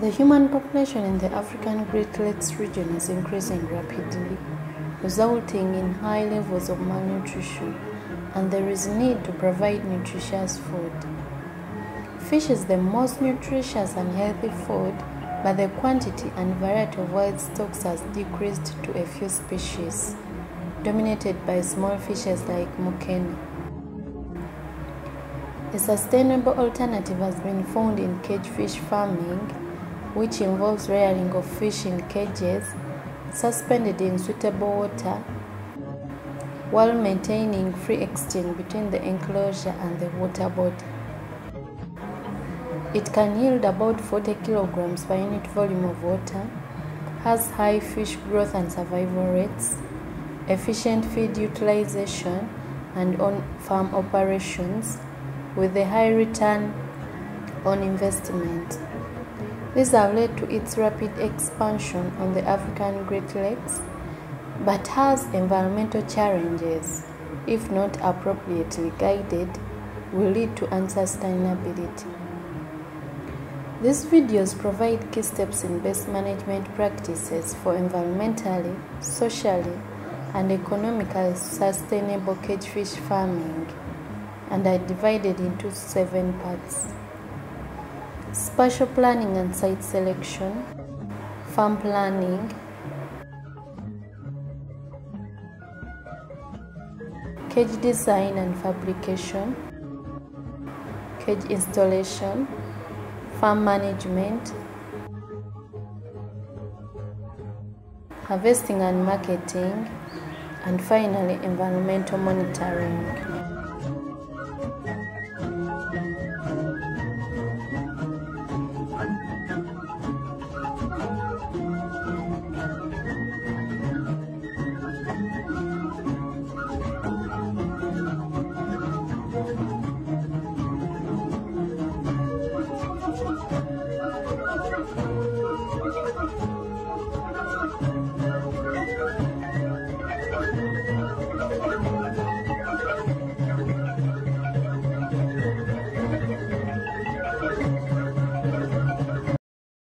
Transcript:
The human population in the African Great Lakes region is increasing rapidly, resulting in high levels of malnutrition, and there is need to provide nutritious food. Fish is the most nutritious and healthy food, but the quantity and variety of wild stocks has decreased to a few species, dominated by small fishes like mukene. A sustainable alternative has been found in cage fish farming, which involves rearing of fish in cages suspended in suitable water while maintaining free exchange between the enclosure and the water body. It can yield about 40 kilograms per unit volume of water, has high fish growth and survival rates, efficient feed utilization, and on farm operations with a high return on investment. These have led to its rapid expansion on the African Great Lakes, but has environmental challenges, if not appropriately guided, will lead to unsustainability. These videos provide key steps in best management practices for environmentally, socially, and economically sustainable cage fish farming and are divided into seven parts spatial planning and site selection, farm planning, cage design and fabrication, cage installation, farm management, harvesting and marketing, and finally environmental monitoring.